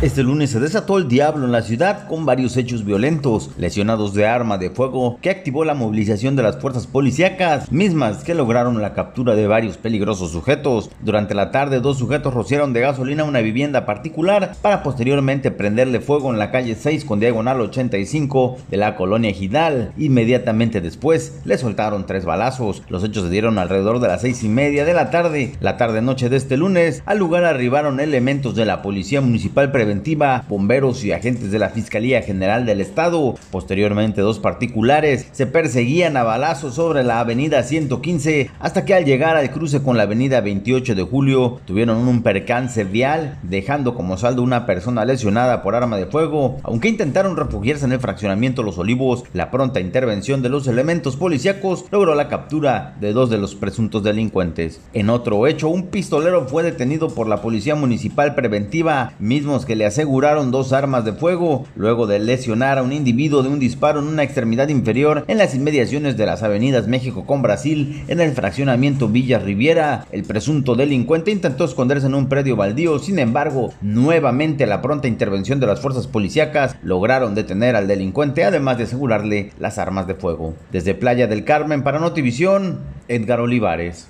Este lunes se desató el diablo en la ciudad con varios hechos violentos, lesionados de arma de fuego que activó la movilización de las fuerzas policíacas, mismas que lograron la captura de varios peligrosos sujetos. Durante la tarde, dos sujetos rociaron de gasolina una vivienda particular para posteriormente prenderle fuego en la calle 6 con diagonal 85 de la colonia Gidal. Inmediatamente después, le soltaron tres balazos. Los hechos se dieron alrededor de las seis y media de la tarde. La tarde-noche de este lunes, al lugar arribaron elementos de la Policía Municipal Preventiva preventiva, bomberos y agentes de la Fiscalía General del Estado. Posteriormente, dos particulares se perseguían a balazos sobre la avenida 115 hasta que al llegar al cruce con la avenida 28 de julio tuvieron un percance vial, dejando como saldo una persona lesionada por arma de fuego. Aunque intentaron refugiarse en el fraccionamiento Los Olivos, la pronta intervención de los elementos policíacos logró la captura de dos de los presuntos delincuentes. En otro hecho, un pistolero fue detenido por la Policía Municipal Preventiva, mismos que le aseguraron dos armas de fuego luego de lesionar a un individuo de un disparo en una extremidad inferior en las inmediaciones de las avenidas México con Brasil en el fraccionamiento Villa Riviera. El presunto delincuente intentó esconderse en un predio baldío, sin embargo, nuevamente la pronta intervención de las fuerzas policíacas lograron detener al delincuente además de asegurarle las armas de fuego. Desde Playa del Carmen para Notivisión, Edgar Olivares.